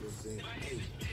You see. represent.